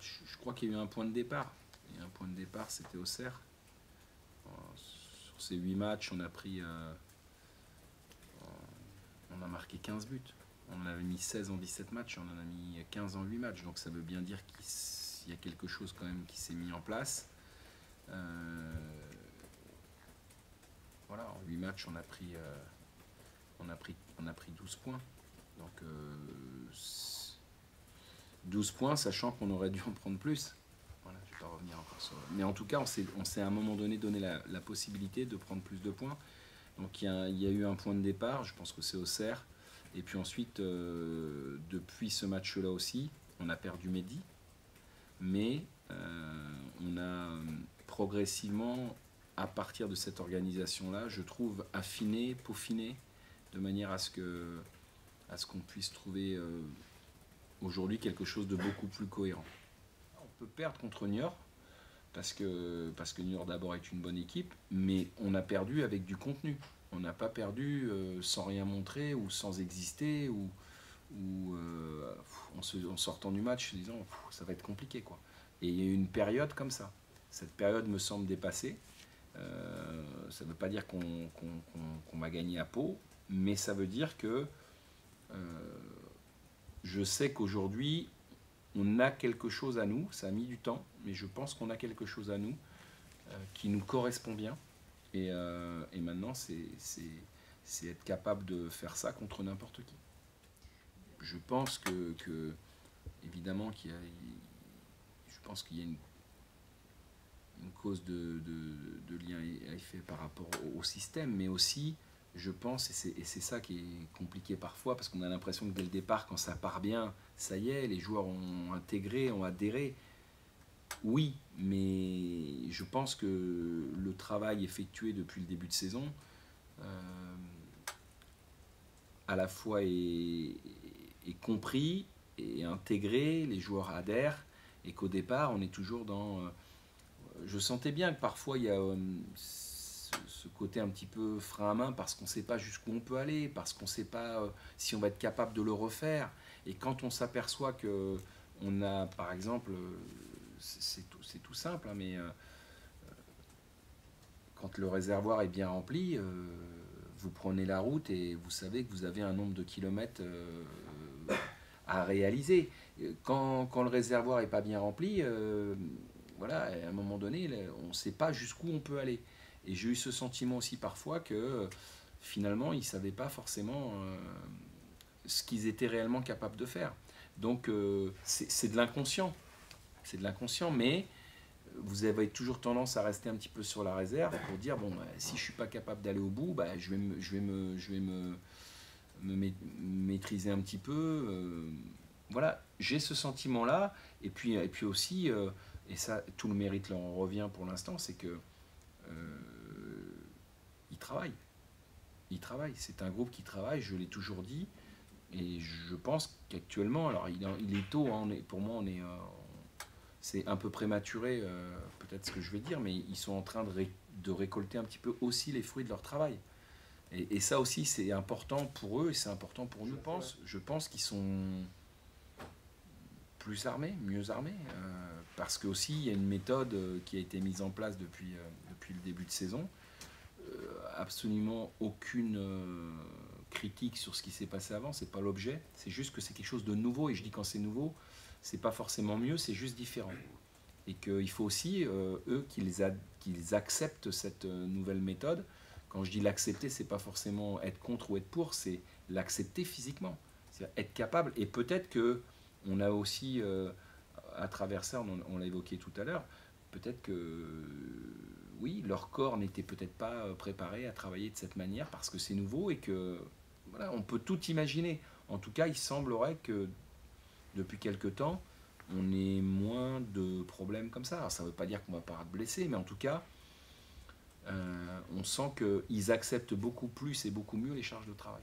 je, crois qu'il y a eu un point de départ. Et un point de départ, c'était au Sur ces 8 matchs, on a pris. on a marqué 15 buts. On en avait mis 16 en 17 matchs, on en a mis 15 en 8 matchs. Donc ça veut bien dire qu'il y a quelque chose quand même qui s'est mis en place. Euh, voilà, en 8 matchs, on a pris, euh, on a pris, on a pris 12 points. Donc 12 euh, points, sachant qu'on aurait dû en prendre plus. Voilà, je vais pas revenir encore sur... Mais en tout cas, on s'est à un moment donné donné la, possibilité de prendre plus de points. Donc il y, a, eu un point de départ, je pense que c'est au CER. Et puis ensuite, depuis ce match-là aussi, on a perdu Mehdi. Mais on a progressivement, à partir de cette organisation-là, je trouve affiné, peaufiné, de manière à ce qu'on puisse trouver euh, aujourd'hui quelque chose de beaucoup plus cohérent. On peut perdre contre Niort, parce que, parce que Niort d'abord est une bonne équipe, mais on a perdu avec du contenu. On n'a pas perdu euh, sans rien montrer ou sans exister ou, euh, en, sortant du match disant ça va être compliqué. Quoi. Et il y a eu une période comme ça. Cette période me semble dépassée. Euh, ça ne veut pas dire qu'on m'a gagné à peau, mais ça veut dire que je sais qu'aujourd'hui, on a quelque chose à nous, ça a mis du temps, mais je pense qu'on a quelque chose à nous euh, qui nous correspond bien. Et, maintenant, c'est être capable de faire ça contre n'importe qui. Je pense que, évidemment, qu'il y a, je pense qu'il y a une cause de, de, lien à effet par rapport au, système, mais aussi, je pense, et c'est ça qui est compliqué parfois, parce qu'on a l'impression que dès le départ, quand ça part bien, ça y est, les joueurs ont intégré, ont adhéré. Oui, mais je pense que le travail effectué depuis le début de saison, euh, à la fois est, compris et intégré, les joueurs adhèrent, et qu'au départ, on est toujours dans... Euh, je sentais bien que parfois il y a euh, ce côté un petit peu frein à main parce qu'on ne sait pas jusqu'où on peut aller, parce qu'on ne sait pas euh, si on va être capable de le refaire. Et quand on s'aperçoit que on a, par exemple, euh, c'est tout, simple, hein, mais quand le réservoir est bien rempli, vous prenez la route et vous savez que vous avez un nombre de kilomètres à réaliser. Quand, le réservoir n'est pas bien rempli, voilà, à un moment donné, on ne sait pas jusqu'où on peut aller. Et j'ai eu ce sentiment aussi parfois que finalement, ils ne savaient pas forcément euh, ce qu'ils étaient réellement capables de faire. Donc, euh, c'est de l'inconscient. C'est de l'inconscient, mais vous avez toujours tendance à rester un petit peu sur la réserve pour dire bon, bah, si je ne suis pas capable d'aller au bout, bah, je vais me, je vais me, je vais me, me maîtriser un petit peu. Euh, voilà, j'ai ce sentiment-là. Et puis, et puis aussi, et ça, tout le mérite leur en revient pour l'instant, c'est que euh, travaillent. Ils travaillent. C'est un groupe qui travaille, je l'ai toujours dit. Et je pense qu'actuellement, alors il, est tôt, hein, pour moi, on est, euh, c'est un peu prématuré, euh, peut-être ce que je vais dire, mais ils sont en train de, de, récolter un petit peu aussi les fruits de leur travail. Et, et ça aussi, c'est important pour eux et c'est important pour nous. Je pense, je pense qu'ils sont plus armés, mieux armés, euh, parce que aussi il y a une méthode qui a été mise en place depuis, depuis le début de saison. Absolument aucune critique sur ce qui s'est passé avant, c'est pas l'objet, c'est juste que c'est quelque chose de nouveau, et je dis quand c'est nouveau, c'est pas forcément mieux, c'est juste différent. Et qu'il faut aussi, eux, qu'ils acceptent cette nouvelle méthode. Quand je dis l'accepter, c'est pas forcément être contre ou être pour, c'est l'accepter physiquement. C'est être capable, et peut-être que on a aussi, euh, à travers ça, on, l'a évoqué tout à l'heure, peut-être que oui, leur corps n'était peut-être pas euh, préparé à travailler de cette manière parce que c'est nouveau et que voilà, on peut tout imaginer. En tout cas, il semblerait que depuis quelque temps, on ait moins de problèmes comme ça. Ça ne veut pas dire qu'on va pas être blessé, mais en tout cas, euh, on sent qu'ils acceptent beaucoup plus et beaucoup mieux les charges de travail.